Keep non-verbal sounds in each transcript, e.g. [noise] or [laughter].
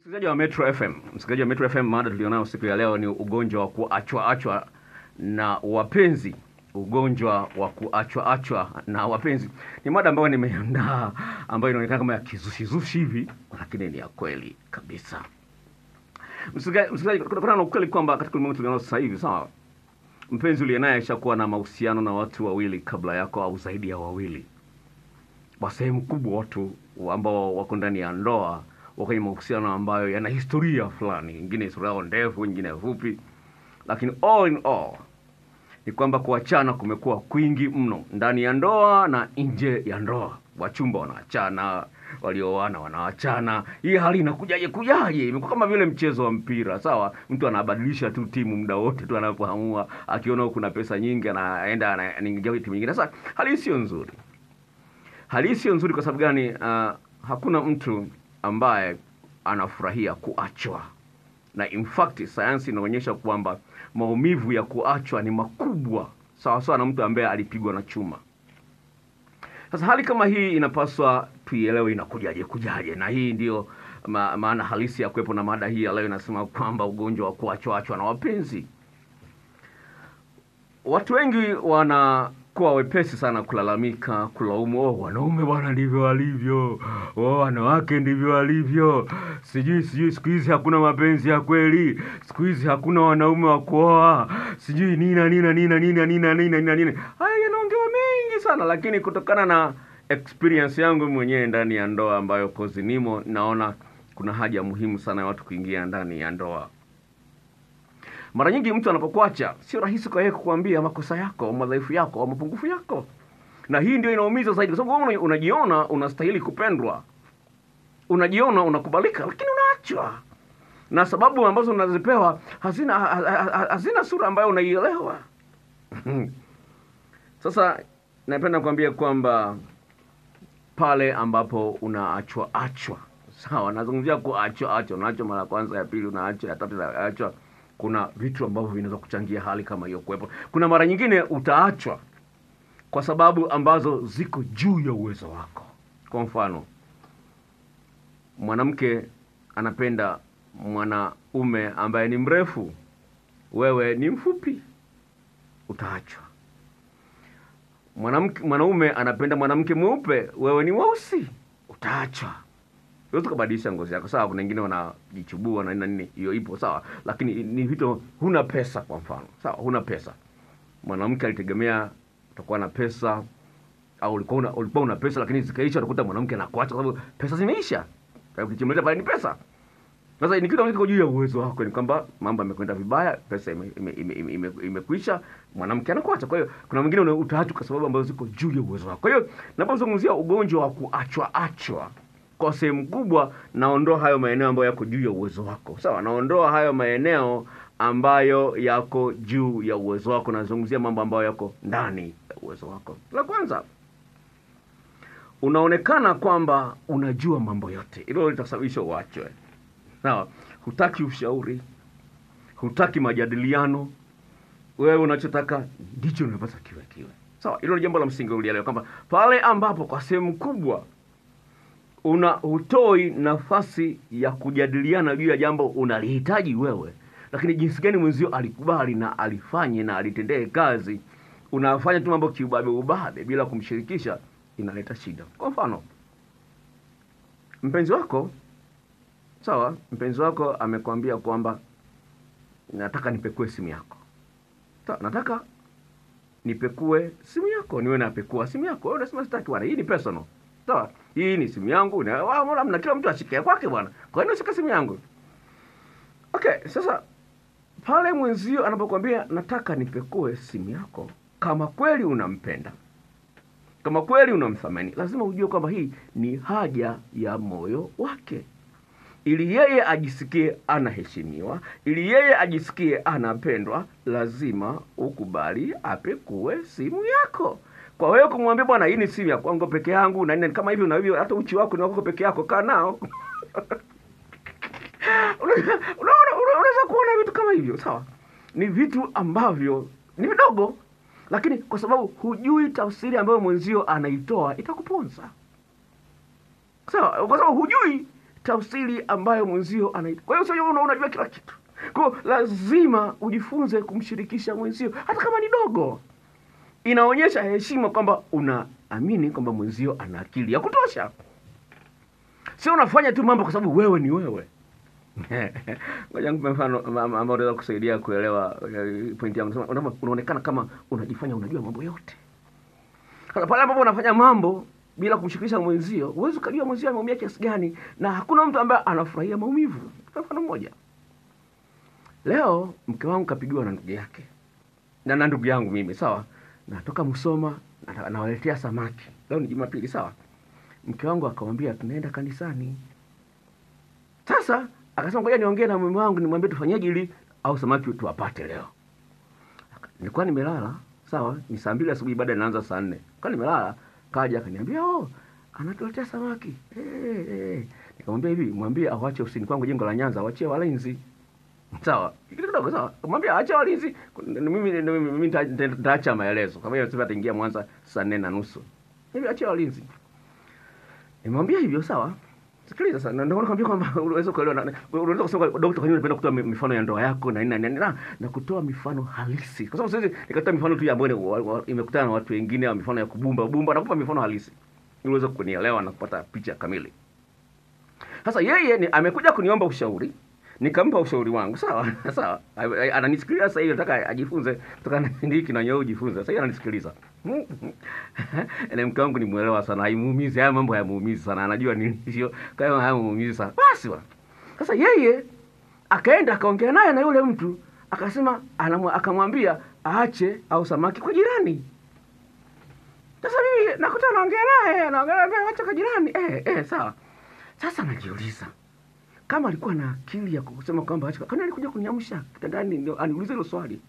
Msikilizaji wa Metro FM, msikilizaji wa Metro FM, mada tulionayo siku ya leo ni ugonjwa wa kuachwa achwa na wapenzi. Ugonjwa wa kuachwa achwa na wapenzi ni mada ambayo nimeandaa, ambayo inaonekana kama ya kizushi hivi, lakini ni ya kweli kabisa. Msikilizaji, kutokana na ukweli kwamba katika ulimwengu tulionao sasa hivi, sawa, mpenzi uliye naye ashakuwa na mahusiano na watu wawili kabla yako au zaidi ya wawili. Kwa sehemu kubwa watu ambao wako ndani ya ndoa kwenye mahusiano ambayo yana historia fulani, wengine historia yao ndefu, wengine fupi, lakini all in all ni kwamba kuachana kumekuwa kwingi mno ndani ya ndoa na nje ya ndoa. Wachumba wanaachana, walioana wanaachana. Hii hali inakujaje kujaje? Imekuwa kama vile mchezo wa mpira, sawa. Mtu anabadilisha tu timu muda wote tu anapoamua, akiona kuna pesa nyingi anaenda anaingia timu nyingine. Sasa hali sio nzuri, hali sio nzuri. Kwa sababu gani? Uh, hakuna mtu ambaye anafurahia kuachwa, na in fact sayansi inaonyesha kwamba maumivu ya kuachwa ni makubwa sawasawa sawa na mtu ambaye alipigwa na chuma. Sasa hali kama hii inapaswa tuielewe inakujaje kujaje, na hii ndio ma, maana halisi ya kuwepo na mada hii leo. Inasema kwamba ugonjwa wa kuachwaachwa na wapenzi. Watu wengi wanakuwa wepesi sana kulalamika, kulaumu, oh, wanaume bwana ndivyo walivyo, oh, wanawake ndivyo walivyo, sijui sijui, siku hizi hakuna mapenzi ya kweli, siku hizi hakuna wanaume wa kuoa, sijui nina nina nina nina nina nina nina nina. Haya yanaongewa mengi sana, lakini kutokana na experience yangu mwenyewe ndani ya ndoa ambayo kozi nimo, naona kuna haja muhimu sana ya watu kuingia ndani ya ndoa. Mara nyingi mtu anapokuacha sio rahisi kwa yeye kukuambia makosa yako, madhaifu yako, mapungufu yako, na hii ndio inaumiza zaidi, kwa sababu wewe unajiona unastahili kupendwa, unajiona unakubalika, lakini unaachwa. Na sababu ambazo unazipewa hazina hazina sura ambayo unaielewa. [laughs] Sasa napenda kuambia kwamba pale ambapo unaachwa achwa, sawa, nazungumzia kuachwa achwa, unaachwa mara ya kwanza, ya pili unaachwa, ya tatu unaachwa kuna vitu ambavyo vinaweza kuchangia hali kama hiyo kuwepo. Kuna mara nyingine utaachwa kwa sababu ambazo ziko juu ya uwezo wako. Kwa mfano, mwanamke anapenda mwanaume ambaye ni mrefu, wewe ni mfupi, utaachwa. Mwanamke mwanaume anapenda mwanamke mweupe, wewe ni mweusi, utaachwa. Unaweza kubadilisha ngozi yako sawa. Kuna wengine wanajichubua na nini, hiyo ipo sawa, lakini ni vitu. Huna pesa, kwa mfano sawa, huna pesa. Mwanamke alitegemea utakuwa na pesa, au ulikuwa una, ulikuwa una pesa, lakini zikaisha, utakuta mwanamke anakuacha kwa sababu pesa zimeisha. Kwa kichimleta pale ni pesa. Sasa ni kitu ambacho juu ya uwezo wako, ni kwamba mambo yamekwenda vibaya, pesa imekwisha, ime, ime, ime, ime, ime mwanamke anakuacha. Kwa hiyo kuna mwingine utaachwa kwa sababu ambazo ziko juu ya uwezo wako. Kwa hiyo napozungumzia ugonjwa wa kuachwa achwa kwa sehemu kubwa naondoa hayo maeneo ambayo yako juu ya uwezo wako, sawa. Naondoa hayo maeneo ambayo yako juu ya uwezo wako, nazungumzia mambo ambayo yako ndani ya uwezo wako. La kwanza, unaonekana kwamba unajua mambo yote, hilo litasababisha uachwe, sawa. Hutaki ushauri, hutaki majadiliano, wewe unachotaka ndicho unapata kiwe kiwe, sawa. Hilo ni jambo la msingi ulielewa, kwamba pale ambapo kwa sehemu kubwa una hutoi nafasi ya kujadiliana juu ya jambo unalihitaji wewe, lakini jinsi gani mwenzio alikubali na alifanye na alitendee kazi, unafanya tu mambo kiubabe ubabe bila kumshirikisha, inaleta shida. Kwa mfano, mpenzi wako sawa, mpenzi wako amekwambia kwamba nataka nipekue simu yako sawa, nataka nipekue simu yako, niwe napekua simu yako. Wewe unasema sitaki bwana, hii ni personal sawa hii ni simu yangu na wao, mna kila mtu ashike kwake bwana. Kwa nini ushike simu yangu? Okay, sasa pale mwenzio anapokuambia nataka nipekue simu yako, kama kweli unampenda, kama kweli unamthamini, lazima ujue kwamba hii ni haja ya moyo wake, ili yeye ajisikie anaheshimiwa, ili yeye ajisikie anapendwa, lazima ukubali apekue simu yako. Kwa wewe kumwambia bwana, hii ni simu ya kwangu peke yangu na nini kama hivyo na hivyo, hata uchi wako ni wako peke yako, kaa nao. [laughs] Unaweza kuona vitu kama hivyo, sawa. Ni vitu ambavyo ni vidogo, lakini kwa sababu hujui tafsiri ambayo mwenzio anaitoa itakuponza, sawa. Kwa sababu hujui tafsiri ambayo mwenzio anaitoa. Kwa hiyo sio una- unajua kila kitu, kwa lazima ujifunze kumshirikisha mwenzio, hata kama ni dogo. Inaonyesha heshima kwamba unaamini kwamba mwenzio ana akili ya kutosha, sio unafanya tu mambo kwa sababu wewe ni wewe. [laughs] Ngoja nikupe mfano ambao unaweza kusaidia kuelewa eh, pointi yangu. Unasema Unaonekana kama unajifanya unajua mambo yote. Sasa pale ambapo unafanya mambo bila kumshirikisha mwenzio, huwezi ukajua mwenzio ameumia kiasi gani, na hakuna mtu ambaye anafurahia maumivu. Kwa mfano mmoja, leo mke wangu kapigiwa na ndugu yake na na ndugu yangu mimi, sawa, natoka Musoma nawaletea samaki. Leo ni Jumapili, sawa. Mke wangu akamwambia tunaenda kanisani. Sasa akasema ngoja niongee na mume wangu nimwambie tufanyeje ili au samaki tuwapate leo. Nilikuwa nimelala, sawa, ni saa mbili asubuhi, baada inaanza saa nne. Nilikuwa nimelala, kaja akaniambia oh, anatuletea samaki. Eh, hey. Nikamwambia hivi, mwambie awache usini kwangu jengo la Nyanza, awachie walinzi. Sawa, kitu kidogo sawa. kumwambia acha walinzi. Mimi mimi mimi nita- nita- nitaacha maelezo. Kama hiyo sasa ataingia Mwanza saa nne na nusu. Hivi acha walinzi. Nimwambia hivyo sawa. Sikiliza sana ndio nakwambia kwamba [laughs] unaweza kuelewa na unaweza kusema daktari, kwa nini unapenda kutoa mifano ya ndoa yako na nini na na, kutoa mifano halisi. Kwa sababu sasa nikatoa mifano tu ya wa- imekutana na watu wengine au mifano ya kubumba bumba, nakupa mifano halisi ili uweze kunielewa na kupata picha kamili. Sasa yeye ni amekuja kuniomba ushauri, nikampa ushauri wangu, sawa [laughs] sawa. Ananisikiliza sasa hivi, nataka ajifunze kutokana na hiki na yeye ujifunze. Sasa hivi ananisikiliza. [laughs] Na mke wangu ni mwelewa sana, haimuumizi haya mambo, hayamuumizi sana, anajua nilivyo, [laughs] kama hayamuumizi sana. Basi bwana, sasa yeye akaenda akaongea naye na yule mtu akasema, akamwambia aache au samaki kwa jirani. Sasa mimi nakuta naongea naye naongea naye acha kwa jirani eh, eh, sawa. Sasa najiuliza kama alikuwa na akili ya kusema kwamba kwa nini alikuja kuniamsha kitandani? Ndio aniulize hilo swali,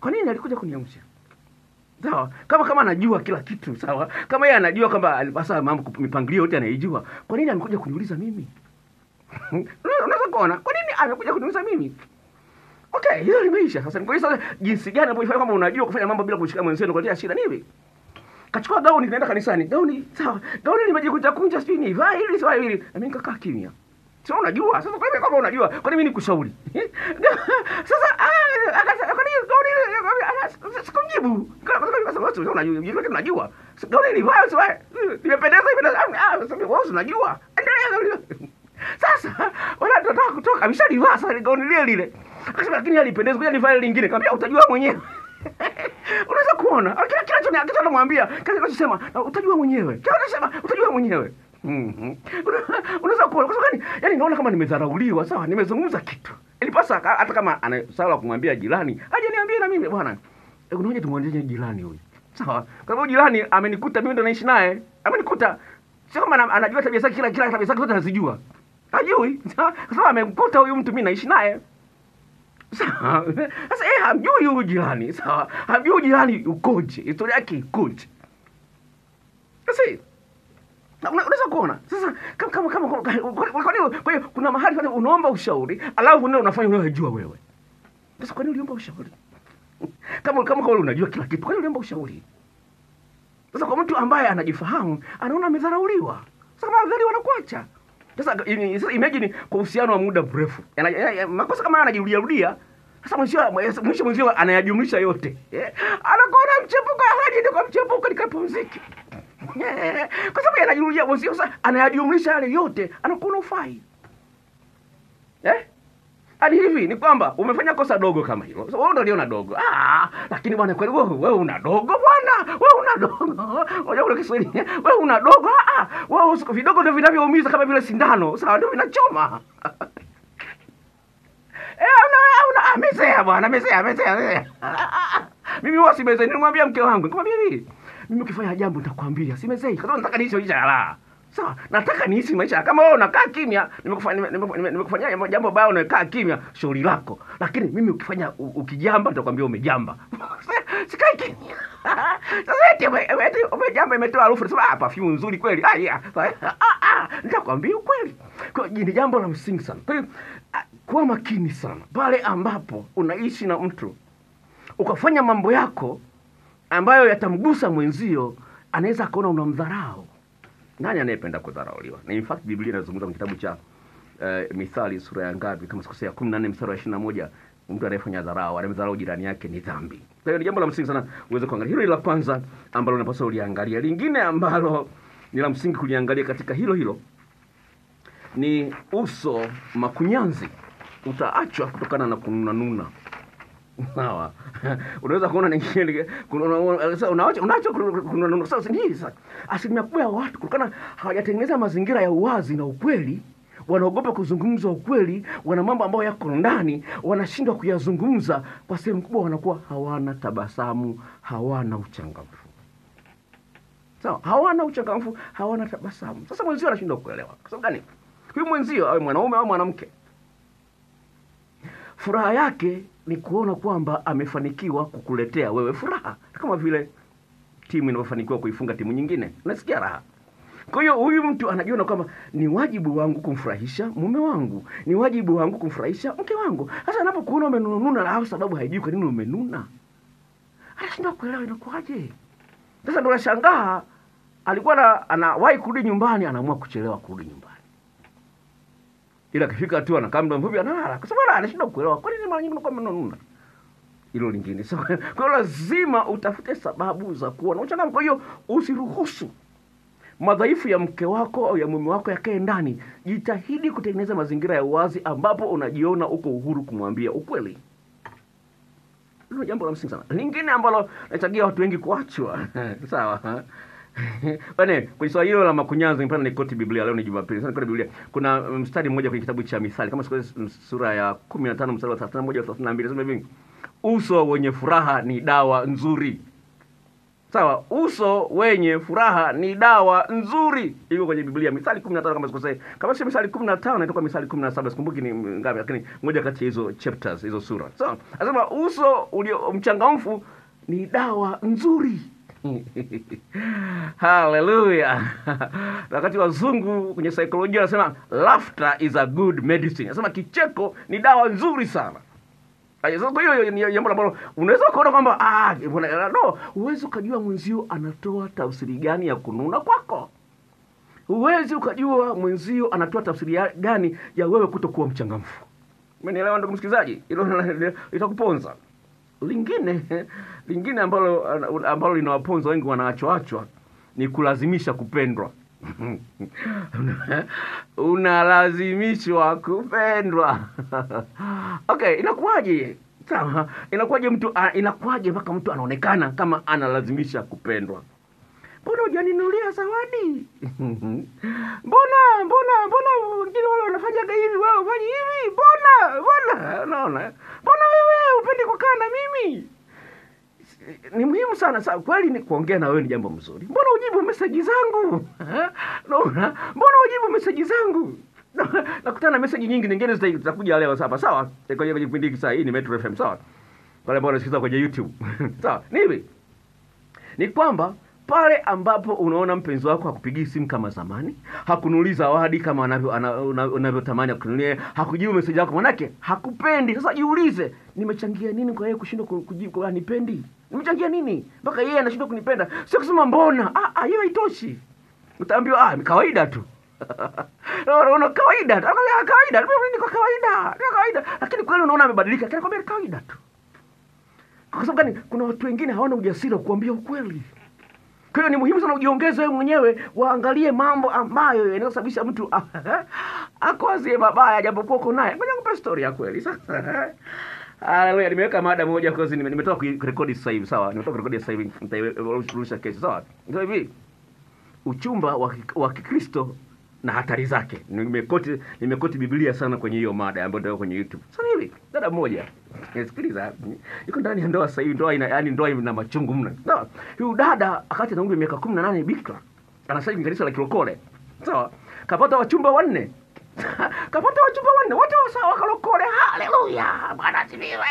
kwa nini alikuja kuniamsha? Sawa, kama kama anajua kila kitu sawa, kama yeye anajua kwamba alipasa mambo mipangilio yote anaijua, kwa nini amekuja kuniuliza mimi? [laughs] Unaweza kuona kwa nini amekuja kuniuliza mimi? Okay, hilo limeisha. Sasa nikuuliza sasa jinsi gani ambapo kwamba unajua kufanya mambo bila kushika mwenzio na kuletea shida nini? Kachukua gauni tunaenda kanisani. Gauni sawa. Gauni limejikunja kunja sijui ni vaa hili sawa hili. Na mimi nikakaa kimya. Sio unajua. Sasa kwa nini kama unajua? Kwa nini nikushauri? [laughs] Sasa ah sikumjibu. Kwa unajua. Gauni ni. Nimependeza ah wewe unajua. Endelea [laughs] sasa wala tunataka kutoka sasa gauni lile lile. Akasema lakini lingine. Utajua mwenyewe. [laughs] Unaweza kuona kila kila kitu anamwambia kile anachosema utajua mwenyewe. Kile anachosema utajua mwenyewe. Una- Unaweza kuona kwa sababu gani? Yaani naona kama nimedharauliwa, sawa? Nimezungumza kitu. Ilipasa hata kama ana sawa kumwambia jirani, aje niambie na mimi bwana. Unaoje tumwambie jirani huyu. Sawa? Kwa sababu jirani amenikuta mimi ndo naishi naye. Amenikuta. Sio kama anajua tabia zake kila kila tabia zake zote anazijua. Hajui. Sawa? Kwa sababu amemkuta huyu mtu mimi naishi naye. Sawa. Sasa eh, hamjui huyu jirani, sawa? Hamjui jirani ukoje, historia yake ikoje. Sasa unaweza kuona sasa kama kama kama kwa nini kwa hiyo kuna mahali pale unaomba ushauri alafu ndio unafanya unayojua wewe. Sasa kwa nini uliomba ushauri? [laughs] Kama kama kwa unajua kila kitu, kwa nini uliomba ushauri? Sasa kwa mtu ambaye anajifahamu, anaona amedharauliwa. Sasa kama adhari wanakuacha Sasa imagine kwa uhusiano wa muda mrefu. Makosa kama anajirudia rudia. Sasa mwisho mwisho mwisho anayajumlisha yote. Eh, Anakuona mchepuko haji ndio kwa mchepuko nikapumzike. [laughs] Kwa sababu anajirudia mwisho sasa anayajumlisha yale yote anakuona ufai. Eh? Hadi hivi ni kwamba umefanya kosa dogo kama hilo. So, wewe ndio uliona dogo. Ah, lakini bwana kweli wewe wewe una dogo bwana. Wewe una dogo. [laughs] Unajua kuna Kiswahili. [laughs] Wewe una dogo. Ah, wewe usiku vidogo ndio vinavyoumiza kama vile sindano. Sawa ndio vinachoma. Eh, una una amesea bwana, amesea, amesea. amesea. Mimi huwa simezei. Nilimwambia mke wangu, nikamwambia hivi, mimi ukifanya jambo nitakwambia, simezei. Kwa sababu nataka niishi maisha ya raha. Sawa, nataka niishi maisha ya- kama wewe unakaa kimya, nimekufanya nime- nimekufanyia jambo baya unakaa kimya, shauri lako. Lakini mimi ukifanya ukijamba nitakwambia umejamba. [laughs] Sikai kimya. [laughs] Sasa eti eti umejamba imetoa harufu, sema ah, perfume nzuri kweli. Ah, yeah. Ah, ah, nitakwambia ukweli. Kwa hiyo ni jambo la msingi sana. Kwa hiyo kuwa makini sana pale ambapo unaishi na mtu ukafanya mambo yako ambayo yatamgusa mwenzio, anaweza akaona unamdharau. Nani anayependa kudharauliwa? Na in fact Biblia inazungumza kwenye kitabu cha uh, Mithali sura ya ngapi kama sikosea 14 mstari wa 21 mtu anayefanya dharau, anamdharau jirani yake ni dhambi. Kwa hiyo ni jambo la msingi sana uweze kuangalia. Hilo ni la kwanza ambalo unapaswa uliangalia. Lingine ambalo ni la msingi kuliangalia katika hilo hilo ni uso makunyanzi, utaachwa kutokana na kununanuna. Sawa, [laughs] unaweza kuona unaacha asilimia kubwa ya watu kutokana hawajatengeneza mazingira ya uwazi na ukweli wanaogopa kuzungumza ukweli, wana mambo ambayo yako ndani, wanashindwa kuyazungumza. Kwa sehemu kubwa wanakuwa hawana tabasamu, hawana uchangamfu. Sawa, hawana uchangamfu, hawana tabasamu. Sasa mwenzio anashindwa kuelewa. Kwa sababu gani? Huyu mwenzio awe mwanaume au mwanamke, furaha yake ni kuona kwamba amefanikiwa kukuletea wewe furaha, kama vile timu inavyofanikiwa kuifunga timu nyingine, unasikia raha. Kwa hiyo huyu mtu anajiona kwamba ni wajibu wangu kumfurahisha mume wangu, ni wajibu wangu kumfurahisha mke wangu. Sasa anapokuona umenununa, au sababu haijui kwa nini umenuna, anashindwa kuelewa inakuwaje. Sasa ndo nashangaa, alikuwa na, anawahi kurudi nyumbani, anaamua kuchelewa kurudi nyumbani, ila akifika tu anakaa muda mfupi analala, kwa sababu anashindwa kuelewa kwa nini mara nyingi unakuwa umenununa hilo lingine. So, [laughs] kwa hiyo lazima utafute sababu za kuona uchangamfu. Kwa hiyo usiruhusu madhaifu ya mke wako au ya mume wako yakae ndani. Jitahidi kutengeneza mazingira ya uwazi ambapo unajiona uko uhuru kumwambia ukweli. Hilo jambo la msingi sana. Lingine ambalo nachangia watu wengi kuachwa [laughs] sawa [laughs] Bane, kwenye swali hilo la makunyanzi ni koti Biblia leo ni Jumapili. Sasa Biblia. Kuna mstari mmoja kwenye kitabu cha Mithali kama siku sura ya 15 mstari wa 31 32 nasema hivi. Uso wenye furaha ni dawa nzuri. Sawa, uso wenye furaha ni dawa nzuri. Iko kwenye Biblia Mithali 15 kama sikosei. Kama sio Mithali 15 inatoka Mithali 17 sikumbuki ni ngapi lakini moja kati ya hizo chapters hizo sura. Sawa. Anasema uso ulio mchangamfu ni dawa nzuri. [laughs] Haleluya. [laughs] Wakati wazungu kwenye saikolojia wanasema laughter is a good medicine. Anasema kicheko ni dawa nzuri sana. Kwa hiyo ni jambo ambalo unaweza ukaona kwamba ah, no, huwezi ukajua mwenzio anatoa tafsiri gani ya kununa kwako. Huwezi ukajua mwenzio anatoa tafsiri gani ya wewe kutokuwa mchangamfu. Umenielewa ndugu msikilizaji? Hilo [laughs] litakuponza. Lingine lingine ambalo ambalo linawaponza wengi wanaachoachwa ni kulazimisha kupendwa. [laughs] unalazimishwa kupendwa. [laughs] Okay, inakuwaje? Sawa, inakuwaje mtu inakuwaje mpaka mtu anaonekana kama analazimisha kupendwa? Mbona hujaninulia zawadi? Mbona mbona mbona wengine wale wanafanyaga hivi, wewe ufanye hivi? Mbona mbona unaona? Mbona wewe upendi kukaa na mimi? ni muhimu sana sa kweli ni kuongea na wewe ni jambo mzuri. Mbona ujibu meseji zangu? Naona mbona ujibu meseji zangu? [laughs] Nakutana na meseji nyingi nyingine zitakuja leo hapa, sawa? Kwenye kwenye kipindi hiki hii ni Metro FM, sawa? Wale ambao wanasikiza kwenye YouTube. [laughs] sawa? Ni hivi. Ni kwamba pale ambapo unaona mpenzi wako hakupigii simu kama zamani, hakunulii zawadi kama unavyotamani akununulie, hakujibu meseji yako, manake hakupendi. Sasa jiulize, nimechangia nini kwa yeye kushindwa kujibu kwa anipendi? Nimechangia nini mpaka yeye anashindwa kunipenda? Sio kusema mbona, ah ah, hiyo haitoshi. Utaambiwa ah, ni kawaida tu. [laughs] Unaona kawaida angalia kawaida, mimi niko kawaida, ni kawaida. Lakini kweli unaona amebadilika, lakini anakwambia kawaida tu. Kwa sababu gani? Kuna watu wengine hawana ujasiri wa kuambia ukweli. Kwa hiyo ni muhimu sana ujiongeze wewe mwenyewe, waangalie mambo ambayo yanayosababisha mtu akwazie mabaya, japokuwa uko naye. Ngoja nikupe story ya kweli sasa. Haleluya, nimeweka mada moja kwa sababu nimetoka kurekodi sasa hivi, sawa? Nimetoka kurekodi sasa hivi, nitairusha kesho, sawa? Ndio hivi. Uchumba wa Kikristo na hatari zake. Nimekoti nimekoti Biblia sana kwenye hiyo mada ambayo ndio kwenye YouTube. Sasa hivi dada mmoja nisikiliza, yuko ndani ya ndoa sasa hivi, ndoa ina yani ndoa ina machungu mno. Sawa, huyu dada akati na umri miaka 18 bikra, anasali kanisa la Kilokole. Sawa, kapata wachumba wanne [laughs] kapata wachumba wanne wote sawa wakalokole. Haleluya, Bwana asifiwe.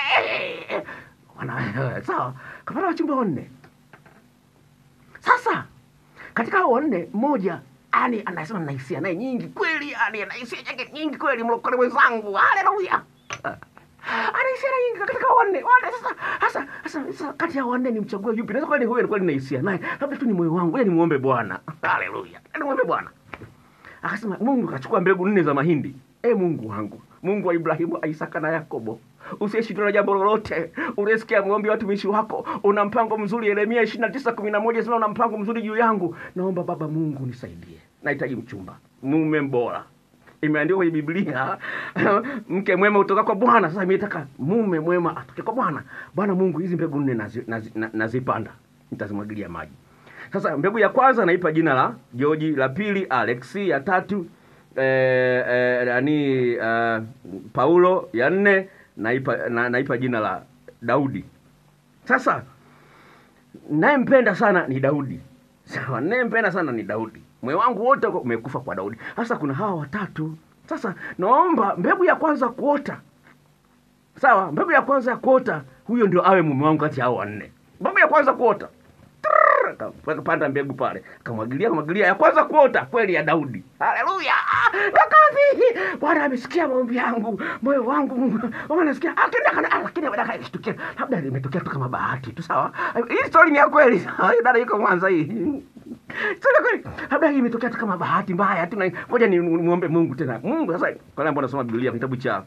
Wana sawa, kapata wachumba wanne. Sasa katika hao wanne mmoja ani anasema na hisia naye nyingi kweli, ani ana hisia nyingi kweli, mlokole mwenzangu. Haleluya. [laughs] ana hisia nyingi katika wanne. Wanne sasa sasa sasa sasa kati ya wanne ni mchague yupi? Naweza kwani huyo alikuwa na hisia naye. Labda tu ni moyo wangu yani nimuombe bwana. [laughs] Haleluya! Nimuombe bwana. Akasema mungu akachukua mbegu nne za mahindi. E mungu wangu mungu wa ibrahimu isaka na yakobo. Usiyeshindwa na jambo lolote. Unasikia mwombi watumishi wako una mpango mzuri. Yeremia ishiri na tisa kumi na moja sema una mpango mzuri juu yangu. Naomba baba mungu nisaidie nahitaji mchumba. Mume mbora imeandikwa kwenye biblia [laughs] mke mwema utoka kwa bwana. Sasa imetaka mume mwema atoke kwa bwana. Bwana mungu hizi mbegu nne nazi- nazi- nazi nazipanda. Nitazimwagilia maji. Sasa mbegu ya kwanza naipa jina la George, la pili alexi ya tatu eh, eh, nani eh, paulo ya nne naipa, na, naipa jina la daudi. Sasa nayempenda sana ni daudi. Sawa nayempenda sana ni daudi. Moyo wangu wote umekufa kwa daudi. Sasa kuna hawa watatu. Sasa naomba mbegu ya kwanza kuota. Sawa mbegu ya kwanza ya kuota huyo ndio awe mume wangu kati ya hao wanne. Mbegu ya kwanza kuota Trrr, akapanda mbegu pale. Akamwagilia akamwagilia ya kwanza kuota kweli ya daudi. Haleluya! Ah, bwana amesikia maombi yangu. Moyo wangu anasikia lakini akana- ah, lakini baadaye akashtukia labda limetokea tu kama bahati tu sawa? Hii story ni ya kweli. Dada yuko mwanza hii. Sasa kweli. Labda hii imetokea kama bahati mbaya tu ngoja ni muombe Mungu tena. Mungu sasa kwa nini nasoma Biblia? Kitabu cha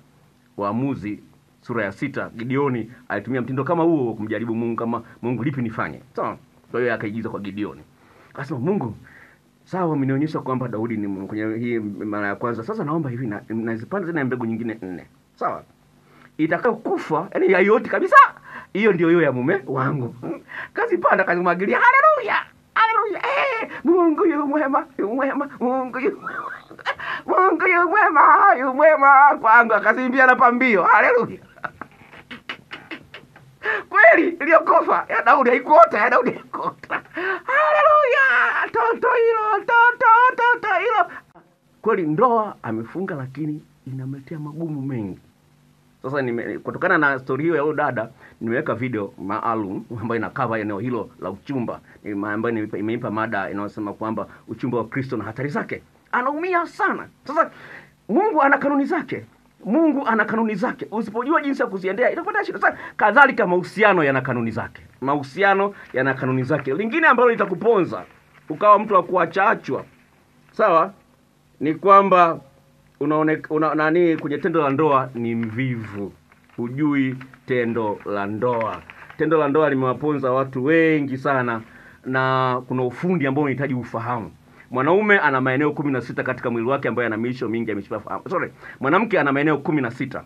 Waamuzi sura ya sita. Gideoni alitumia mtindo kama huo kumjaribu Mungu kama Mungu lipi nifanye? Sawa kwa hiyo akaigiza kwa Gideoni. Akasema Mungu sawa umenionyesha kwamba Daudi ni kwenye hii mara ya kwanza. Sasa naomba hivi na- nazipanda tena mbegu nyingine nne. Sawa. Itakayokufa yani yote kabisa hiyo ndio hiyo ya mume wangu. Kazi [laughs] kazipanda kazimwagilia. Haleluya! Haleluya! Eh, mungu yu mwema yu mwema mungu yu [laughs] mungu yu mwema yu mwema. Kwangu akazimbia na pambio. Haleluya kweli iliyokofa ya daudi haikuota ya daudi haikuota. Haleluya! Toto hilo toto toto hilo. Kweli ndoa amefunga lakini inamletea magumu mengi. Sasa nime, kutokana na stori hiyo ya huyo dada nimeweka video maalum ambayo inakava eneo hilo la uchumba. Ambayo imeipa mada inayosema kwamba uchumba wa kristo na hatari zake. Anaumia sana. Sasa mungu ana kanuni zake mungu ana kanuni zake. Usipojua jinsi ya kuziendea itakupatia shida sasa kadhalika mahusiano yana kanuni zake. Mahusiano yana kanuni zake. Lingine ambalo litakuponza ukawa mtu wa kuachachwa. Sawa? Ni kwamba unaone, una, nani kwenye tendo la ndoa ni mvivu. Hujui tendo la ndoa. Tendo la ndoa limewaponza watu wengi sana na kuna ufundi ambao unahitaji ufahamu mwanaume ana maeneo kumi na sita katika mwili wake ambayo yana miisho mingi ya mishipa fahamu sorry mwanamke ana maeneo kumi na sita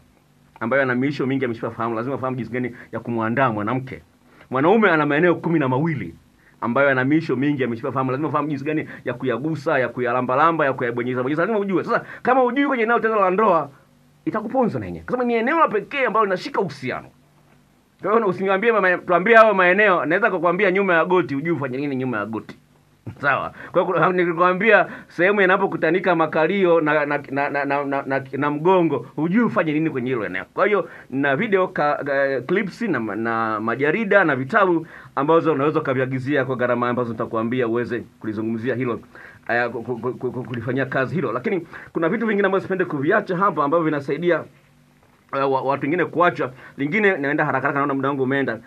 ambayo yana miisho mingi ya mishipa fahamu lazima afahamu jinsi gani ya kumwandaa mwanamke. Mwanaume ana maeneo kumi na mawili ambayo yana miisho mingi ya mishipa fahamu lazima ufahamu jinsi gani ya kuyagusa ya kuyalambalamba ya kuyabonyeza bonyeza. Lazima ujue. Sasa kama ujui kwenye eneo tendo la ndoa itakuponza na yenyewe. Kwa sababu ni eneo la pekee ambalo linashika uhusiano. Kwa hiyo usiniambie mama- tuambie hayo maeneo naweza kukwambia nyuma ya goti ujui ufanye nini nyuma ya goti [laughs] sawa. Kwa hiyo sehemu inapokutanika makalio na na, na, na, na, na, na, na mgongo hujui ufanye nini kwenye hilo eneo. Kwa hiyo na video ka, ka, clips na, na majarida na vitabu ambazo unaweza ukaviagizia kwa gharama ambazo nitakwambia uweze kulizungumzia hilo ku- kulifanyia kazi hilo. Lakini kuna vitu vingine ambavyo sipende kuviacha hapa ambavyo vinasaidia uh, wa- watu wengine kuacha. Lingine naenda haraka haraka naona muda wangu umeenda